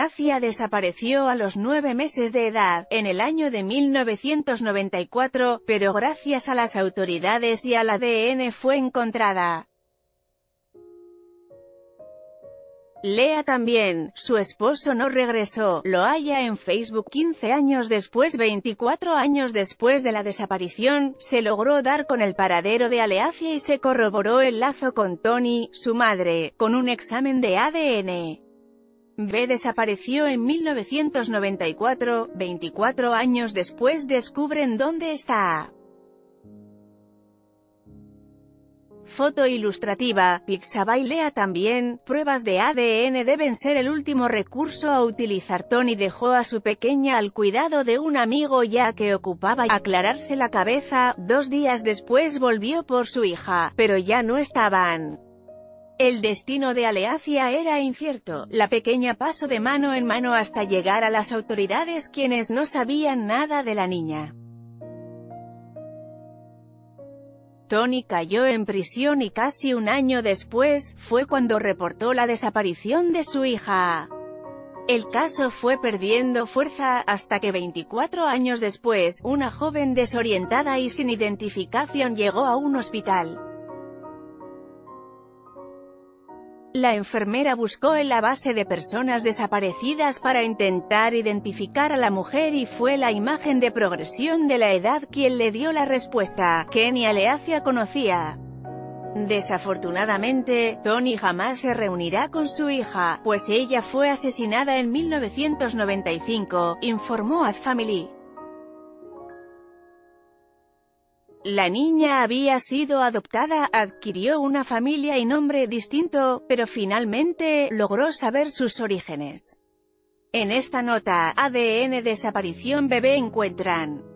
Aleacia desapareció a los nueve meses de edad, en el año de 1994, pero gracias a las autoridades y al ADN fue encontrada. Lea también, su esposo no regresó, lo halla en Facebook 15 años después 24 años después de la desaparición, se logró dar con el paradero de Aleacia y se corroboró el lazo con Tony, su madre, con un examen de ADN. B desapareció en 1994, 24 años después descubren dónde está. Foto ilustrativa, Pixabay también, pruebas de ADN deben ser el último recurso a utilizar. Tony dejó a su pequeña al cuidado de un amigo ya que ocupaba aclararse la cabeza, dos días después volvió por su hija, pero ya no estaban. El destino de Aleacia era incierto, la pequeña pasó de mano en mano hasta llegar a las autoridades quienes no sabían nada de la niña. Tony cayó en prisión y casi un año después, fue cuando reportó la desaparición de su hija. El caso fue perdiendo fuerza, hasta que 24 años después, una joven desorientada y sin identificación llegó a un hospital. La enfermera buscó en la base de personas desaparecidas para intentar identificar a la mujer y fue la imagen de progresión de la edad quien le dio la respuesta, que ni Aleacia conocía. Desafortunadamente, Tony jamás se reunirá con su hija, pues ella fue asesinada en 1995, informó a Family. La niña había sido adoptada, adquirió una familia y nombre distinto, pero finalmente, logró saber sus orígenes. En esta nota, ADN desaparición bebé encuentran